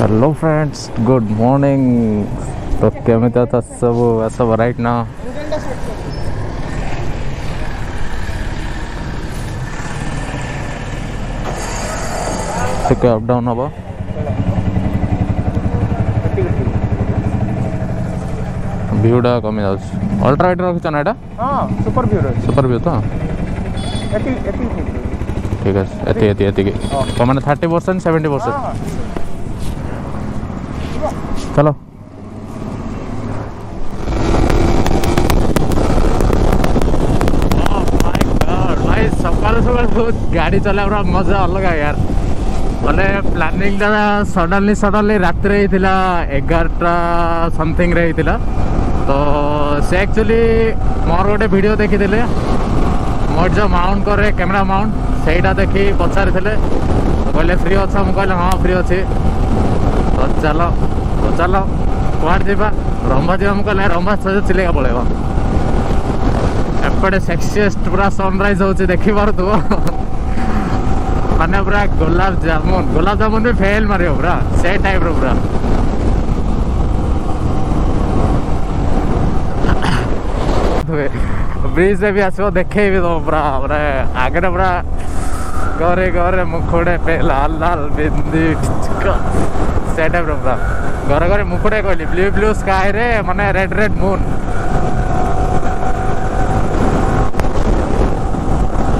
Hello friends good morning तो कमी तो सब सब राइट ना तो क्या अप डाउन हम भ्यूटा कमी जा अल्ट्राइट रखा हाँ सुपर व्यू सुपर व्यू तो ठीक है थर्टी परसेंट सेवेन्टी परसेंट চলো oh সকালে সকালে গাড়ি চলে পুরা মজা অলগা ইয়ার মানে প্ল্যানিংটা সডনলি সডনলি রাত্রে হয়েছিল এগারোটা সমথিংরে হয়েছিল তো সে একচুয়ালি মোর গোটে ভিডিও দেখিলে মোট যে মাউন্ট করে ক্যামেরা মাউন্ট সেইটা দেখি পচারিলে କହିଲେ ଫ୍ରି ଅଛ ମୁଁ କହିଲେ ହଁ ଫ୍ରି ଅଛି ତ ଚାଲ তো ଚାଲ କୁଆଡ଼େ ଯିବା ରମ୍ଭା ଯିବା ମୁଁ କହିଲେ ରମ୍ଭା ସହିତ ଚିଲିକା ପଳେଇବ ଏପଟେ ସେକ୍ସିଏଷ୍ଟ ପୁରା ସନରାଇଜ୍ ହେଉଛି ଦେଖିପାରୁଥିବ ମାନେ ପୁରା ଗୋଲାପ ଜାମୁନ ଗୋଲାପ ଜାମୁନ ବି ଫେଲ୍ ମାରିବ ପୁରା ସେ ଟାଇପ୍ର ପୁରା ବ୍ରିଜ୍ରେ ବି ଆସିବ ଦେଖେଇବି ତ ପୁରା ମାନେ ଆଗରେ ପୁରା गौरे गौरे मुखड़े पे लाल लाल बिंदी सेटअप रहा गोरे गोरे मुखड़े कहली ब्लू ब्लू स्काई रे माने रेड रेड मून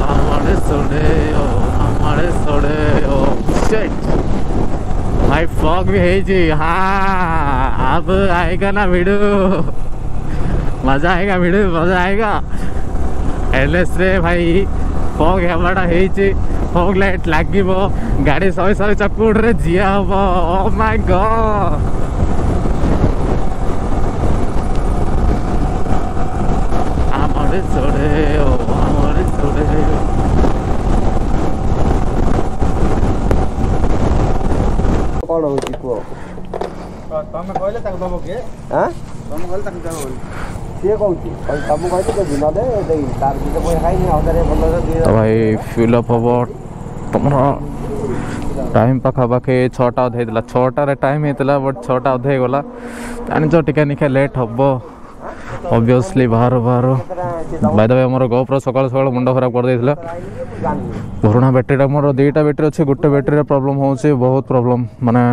हमारे सोड़े ओ हमारे सोड़े ओ शिट माय फॉग भी है जी हाँ अब आएगा ना वीडियो मजा आएगा वीडियो मजा आएगा एलएस रे भाई कौन घेमाटा हो लाइट लगे गाड़ी शहे शहे चकुट रे जिया हम माइ ग कौन हो तमें कहले दबे हाँ तमें कहले दबे तो भाई फ्यूल टाइम पखापाखि छटा अधेला छटार टाइम होता बट छटा अधे गला जान टे निका लेट हम ऑब्वियसली बाहर बाहर भाई दबाई मोर गोप्र सका सका मुंड खराब कर देता पुराणा बैटेरी मोर दुटा बैटेरी अच्छे गोटे बैटेरी प्रोब्लम हो बहुत प्रॉब्लम मैंने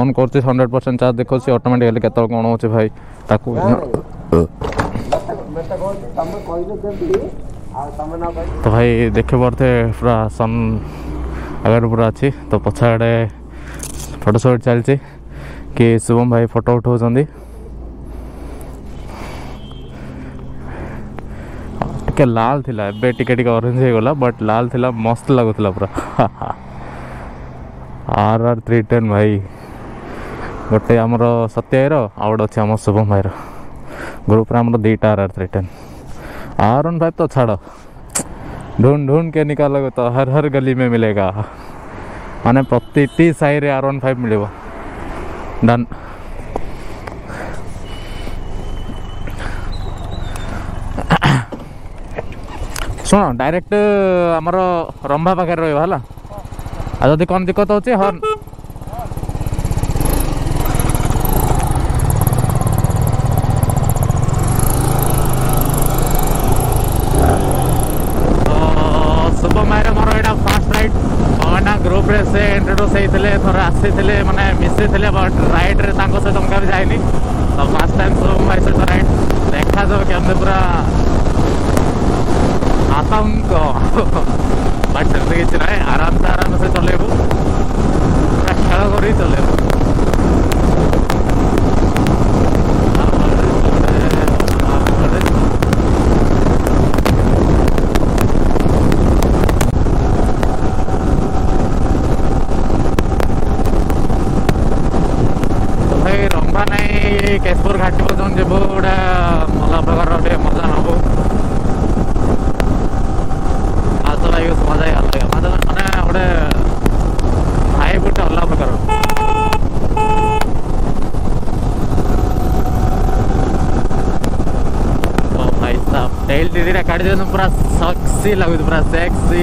अन् कर हंड्रेड परसेंट चार्ज देखा अटोमेटिकली कौन हो भाई ତ ଭାଇ ଦେଖିପାରୁଥିବେ ପୁରା ସନ୍ ଆଗରେ ପୁରା ଅଛି ତ ପଛ ଆଡ଼େ ଫଟୋ ସୁଟ୍ ଚାଲିଛି କି ଶୁଭମ ଭାଇ ଫଟୋ ଉଠାଉଛନ୍ତି ଟିକେ ଲାଲ ଥିଲା ଏବେ ଟିକେ ଟିକେ ଅରେଞ୍ଜ ହେଇଗଲା ବଟ୍ ଲାଲ ଥିଲା ମସ୍ତ ଲାଗୁଥିଲା ପୁରା ଆର୍ ଆର୍ ଥ୍ରୀ ଟେନ୍ ଭାଇ ଗୋଟେ ଆମର ସତ୍ୟାୟର ଆଉ ଗୋଟେ ଅଛି ଆମ ଶୁଭମ ଭାଇର ग्रुप राम्रो दुईवटा R R threaten R one five तो छाड़ो ढूंढ ढूंढ के निकालोगे तो हर हर गली में मिलेगा मैंने प्रति साई रे आर वन फाइव मिले डन शुण डायरेक्ट आमर रंभा पाखे ରହିବ ହେଲା ଆଉ ଯଦି କ'ଣ ଦିକତ ହେଉଛି ରୁ ସେଇଥିଲେ ଥରେ ଆସିଥିଲେ ମାନେ ମିଶିଥିଲେ ବଟ୍ ରାଇଡ଼୍ରେ ତାଙ୍କ ସହିତ ମୁଁ କେବେ ଯାଇନି ତ ଫାର୍ଷ୍ଟ ଟାଇମ୍ ସୋ ଭାଇ ସହିତ ରାଇଡ଼୍ ଦେଖାଯାଉ କେମିତି ପୁରା ଆତଙ୍କ ବଟ୍ ସେମିତି କିଛି ନାହିଁ ଆରାମସେ ଆରାମସେ ଚଲେଇ কেশপুৰ ঘাটি পৰ্যন্ত যাব গোটেই মজা প্ৰকাৰৰ গোটেই মজা হ'ব মাছ ধৰাই মজা ভাল লাগে মাছ মানে গোটেই ভাই গোটেই অল্লা প্ৰকাৰৰ టైల్ దిదిరా కడిదేను పురా సక్సీ లాగుదు పురా సెక్సీ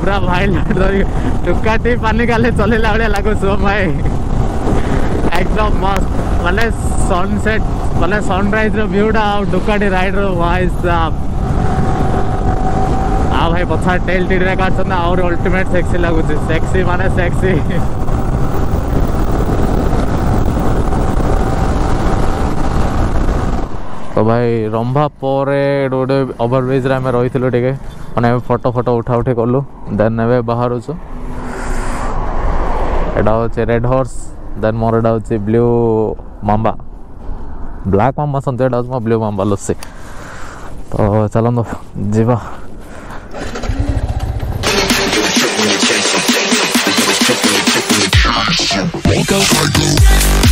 ପୁରା ଭାଇଲେଣ୍ଟ ଧରି ଟୁକାଟି ପାନି କାଲେ ଚଲେଇଲା ଭଳିଆ ଲାଗୁଥିବ ଭାଇ ଏକଦମ ମସ୍ତ ବୋଲେ ସନସେଟ୍ ବୋଲେ ସନରାଇଜର ଭ୍ୟୁଟା ଆଉ ଟୁକାଟି ରାଇଡର ଭାଇ ସାପ ଆଉ ଭାଇ ପଛରେ ଟେଲ୍ ଟିଡ଼ିରେ କାଟୁଛନ୍ତି ଆହୁରି ଅଲ୍ଟିମେଟ୍ ସେକ୍ସି ଲାଗୁଛି ସେକ୍ସି ମାନେ ସେକ୍ସି তো ଭାଇ ରମ୍ଭା ପରେ ଗୋଟେ ଗୋଟେ ଓଭରବ୍ରିଜ୍ରେ ଆମେ ରହିଥିଲୁ ଟିକେ ମାନେ ଆମେ ଫଟୋ ଫଟୋ ଉଠାଉଠି କଲୁ ଦେନ୍ ଏବେ ବାହାରୁଛୁ ଏଇଟା ହେଉଛି ରେଡ୍ ହର୍ସ ଦେନ୍ ମୋର ଏଇଟା ହେଉଛି ବ୍ଲୁ ମାମ୍ବା ବ୍ଲାକ୍ ମାମ୍ବା ସନ୍ତି ଏଇଟା ହେଉଛି ମୋ ବ୍ଲୁ ମାମ୍ବା ଲୁସି ତ ଚାଲନ୍ତୁ ଯିବା Wake up, I go.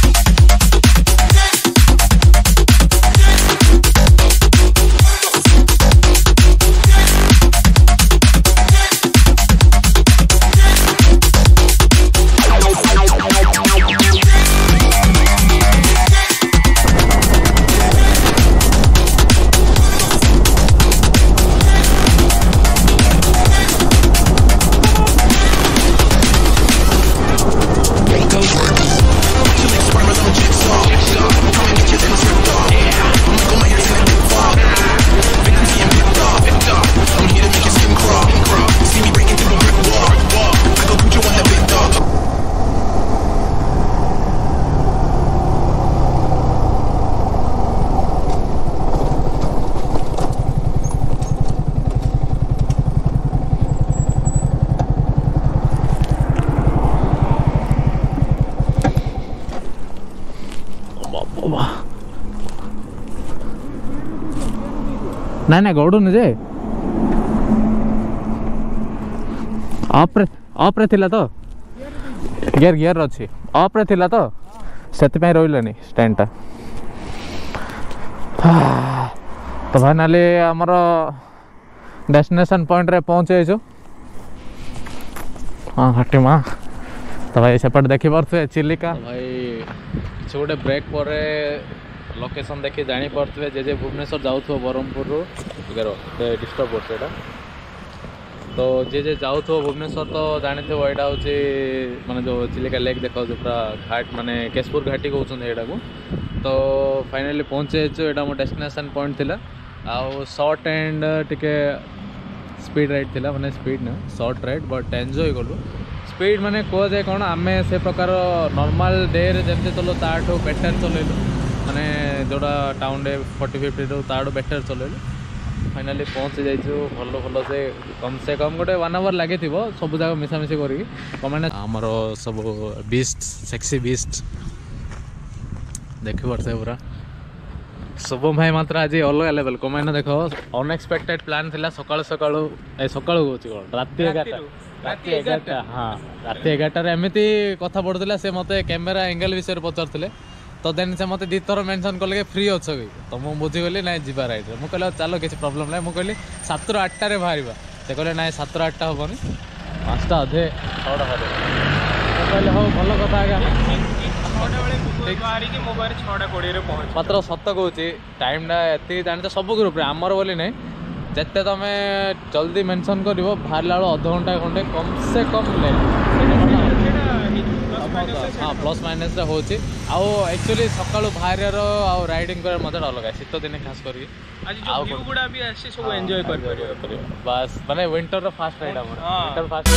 नाही नाही गौडून जे ଅଫ୍ରେ ଅଫ୍ରେ ଥିଲା ତ ଗିୟର୍ ଗିୟର୍ ଅଛି ଅଫ୍ରେ ଥିଲା ତ ସେଥିପାଇଁ ରହିଲାନି ଷ୍ଟାଣ୍ଡଟା ତ ଭାଇ ନାଲି ଆମର ଡେଷ୍ଟିନେସନ୍ ପଏଣ୍ଟରେ ପହଞ୍ଚିଯାଇଛୁ ହଁ ଘାଟି ମା ତ ଭାଇ ସେପଟେ ଦେଖିପାରୁଥିବେ ଚିଲିକା ଭାଇ କିଛି ଗୋଟେ ବ୍ରେକ୍ ପରେ लोकेसन देखे जापारे जे जे भुवनेश्वर जाऊ ब्रह्मपुर डिस्टर्ब कर तो जे जे जा भुवनेश्वर तो जाने थोड़ा हूँ मानते जो चिलिका लेक देख पूरा घाट मानने केशपुर घाटी कौन यहाँ को तो फाइनाली पहुँचे यहाँ मो डेस्टेसन पॉइंट थी आर्ट एंड टे स्पीड रईड थी मैंने स्पीड ना सर्ट रईड बट एंजय कलु स्पीड मैंने कहुए जाए कौन आम से प्रकार नर्माल डे जमी चलो ताठ बेटर चलो मैंने ଯେଉଁଟା ଟାଉନ୍ରେ ଫର୍ଟି ଫିଫ୍ଟିରୁ ତା'ଠୁ ବେଟର୍ ଚଲେଇଲୁ ଫାଇନାଲି ପହଞ୍ଚି ଯାଇଛୁ ଭଲ ଭଲ ସେ କମ୍ ସେ କମ୍ ଗୋଟେ ୱାନ୍ ଆୱାର୍ ଲାଗିଥିବ ସବୁ ଯାକ ମିଶାମିଶି କରିକି କମେଣ୍ଟ ଆମର ସବୁ ବିଷ୍ଟ ସେକ୍ସି ବିଷ୍ଟ ଦେଖିପାରୁଛେ ପୁରା ଶୁଭମ ଭାଇ ମାତ୍ର ଆଜି ଅଲଗା ଲେଭେଲ୍ କମେଣ୍ଟ ଦେଖ ଅନଏକ୍ସପେକ୍ଟେଡ଼ ପ୍ଲାନ୍ ଥିଲା ସକାଳୁ ସକାଳୁ ଏ ସକାଳୁ କହୁଛି କ'ଣ ରାତି ଏଗାରଟା ରାତି ଏଗାରଟା ହଁ ରାତି ଏଗାରଟାରେ ଏମିତି କଥା ପଡ଼ୁଥିଲା ସେ ମୋତେ କ୍ୟାମେରା ଏଙ୍ଗେଲ୍ ବିଷୟରେ ପଚାରୁଥିଲେ ତ ଦେନ୍ ସେ ମୋତେ ଦୁଇ ଥର ମେନସନ୍ କଲେ କି ଫ୍ରି ଅଛ କି ତ ମୁଁ ବୁଝିଗଲି ନାଇଁ ଯିବା ରାଇଡ଼୍ରେ ମୁଁ କହିଲି ଚାଲ କିଛି ପ୍ରୋବ୍ଲେମ୍ ନାହିଁ ମୁଁ କହିଲି ସାତରୁ ଆଠଟାରେ ବାହାରିବା ସେ କହିଲେ ନାଇଁ ସାତରୁ ଆଠଟା ହେବନି ପାଞ୍ଚଟା ଅଧେ ଛଅଟା ଅଧେ କହିଲେ ହଉ ଭଲ କଥା ଆଜ୍ଞା ମାତ୍ର ସତ କହୁଛି ଟାଇମ୍ଟା ଏତିକି ଜାଣିଛ ସବୁ ଗ୍ରୁପ୍ରେ ଆମର ବୋଲି ନାହିଁ ଯେତେ ତୁମେ ଜଲ୍ଦି ମେନସନ୍ କରିବ ବାହାରିଲା ବେଳକୁ ଅଧଘଣ୍ଟା ଖଣ୍ଡେ କମ୍ ସେ କମ୍ ଲେଟ୍ ହଁ ପ୍ଲସ୍ ମାଇନସ୍ରେ ହେଉଛି ଆଉ ଆକ୍ଚୁଆଲି ସକାଳୁ ବାହାରିବାର ଆଉ ରାଇଡିଂ କରିବାର ମଧ୍ୟ ଅଲଗା ଶୀତ ଦିନେ ଖାସ କରି ଆଉ ଏନ୍ଜୟ କରିପାରିବ ବାସ୍ ମାନେ ୱିଣ୍ଟର୍ର ଫାଷ୍ଟ ରାଇଡ୍ ଆମର ଫାଷ୍ଟ